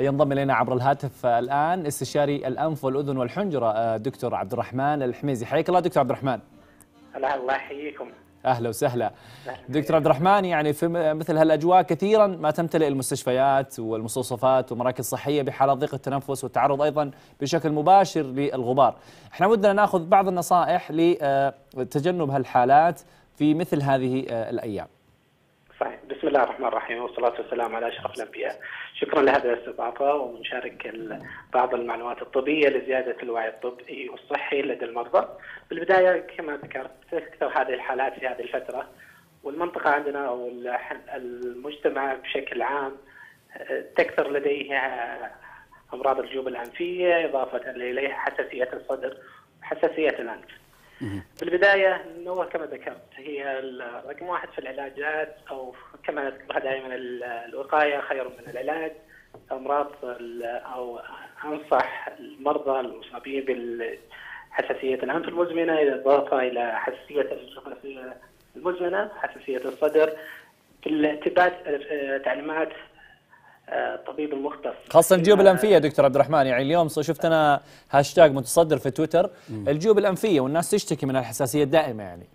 ينضم إلينا عبر الهاتف الآن استشاري الأنف والأذن والحنجرة دكتور عبد الرحمن الحميزي. حياك الله دكتور عبد الرحمن. هلا الله يحييكم. أهلا وسهلا. دكتور عبد الرحمن يعني في مثل هالأجواء كثيرا ما تمتلئ المستشفيات والمستوصفات والمراكز الصحيه بحالات ضيق التنفس والتعرض أيضا بشكل مباشر للغبار. إحنا ودنا ناخذ بعض النصائح لتجنب هالحالات في مثل هذه الأيام. صحيح. الله الرحمن الرحيم والصلاة والسلام على أشرف الأنبياء. شكرا لهذه الاستضافة ونشارك بعض المعلومات الطبية لزيادة الوعي الطبي والصحي لدى المرضى. بالبداية كما ذكرت تكثر هذه الحالات في هذه الفترة والمنطقة عندنا أو المجتمع بشكل عام تكثر لديه أمراض الجيوب الأنفية إضافة إليها حساسية الصدر وحساسية الأنف. في البداية أنه كما ذكرت هي رقم واحد في العلاجات أو كما نذكرها دائما الوقاية خير من العلاج أمراض أو أنصح المرضى المصابين بالحساسية الأنف المزمنة إضافة إلى حساسية المزمنة حساسية الصدر في اتباع تعليمات الطبيب المختص. خاصة الجيوب الأنفية دكتور عبد الرحمن. يعني اليوم شفت أنا هاشتاج متصدر في تويتر. الجيوب الأنفية والناس تشتكي من الحساسية الدائمة يعني.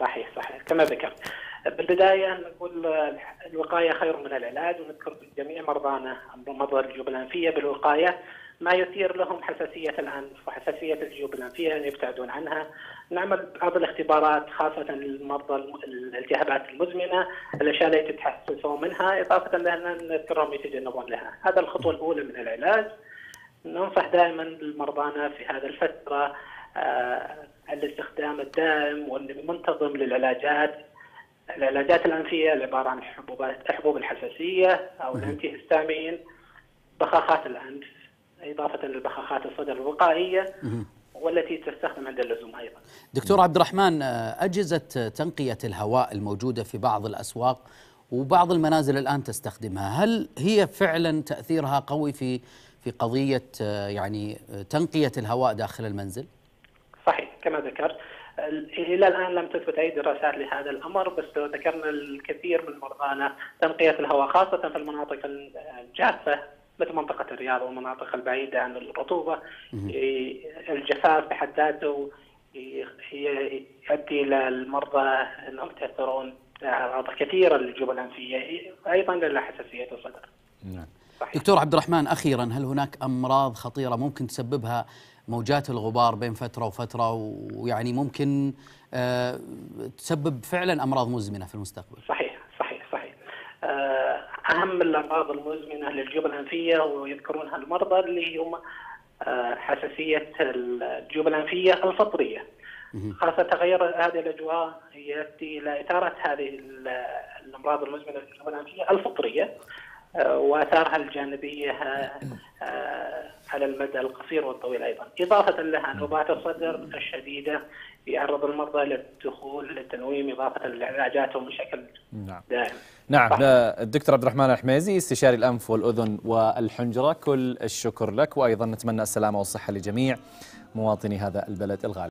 صحيح صحيح. كما ذكرت. بالبداية نقول الوقاية خير من العلاج. ونذكر جميع مرضانا مرضى الجيوب الأنفية بالوقاية. ما يثير لهم حساسية الأنف وحساسية الجيوب الأنفية أن يبتعدون عنها. نعمل بعض الاختبارات خاصة للمرضى الالتهابات المزمنة الأشياء التي تتحسسون منها إضافة لأن نذكرهم يتجنبون لها. هذا الخطوة الأولى من العلاج. ننصح دائما مرضانا في هذه الفترة آه الاستخدام الدائم والمنتظم للعلاجات. العلاجات الأنفية عبارة عن حبوبات حبوب الحساسية أو الأنتي هستامين بخاخات الأنف. إضافة للبخاخات الصدر الوقائية والتي تستخدم عند اللزوم أيضا. دكتور عبد الرحمن أجهزة تنقية الهواء الموجودة في بعض الأسواق وبعض المنازل الآن تستخدمها هل هي فعلا تأثيرها قوي في في قضية يعني تنقية الهواء داخل المنزل؟ صحيح كما ذكرت. إلى الآن لم تثبت أي دراسات لهذا الأمر بس لو ذكرنا الكثير من مرضانا تنقية الهواء خاصة في المناطق الجافة. مثل منطقة الرياض والمناطق البعيدة عن الرطوبة. الجفاف بحد ذاته يؤدي إلى المرضى أنهم يتأثرون أعراض كثيرة للجيوب الأنفية أيضا لحساسية الصدر. نعم. دكتور عبد الرحمن أخيرا هل هناك أمراض خطيرة ممكن تسببها موجات الغبار بين فترة وفترة ويعني ممكن آه تسبب فعلا أمراض مزمنة في المستقبل؟ صحيح صحيح صحيح. آه أهم الامراض المزمنه للجيوب الأنفية ويذكرونها المرضى اللي هم حساسية الجيوب الأنفية الفطرية. خاصه تغير هذه الأجواء يؤدي إلى إثارة هذه الأمراض المزمنه للجيوب الأنفية الفطرية وآثارها الجانبية على المدى القصير والطويل أيضا، إضافة لها نوبات الصدر الشديدة يعرض المرضى للدخول للتنويم إضافة لعلاجاتهم بشكل نعم. دائم. نعم الدكتور عبد الرحمن الحميزي استشاري الأنف والأذن والحنجرة كل الشكر لك وأيضا نتمنى السلامة والصحة لجميع مواطني هذا البلد الغالي.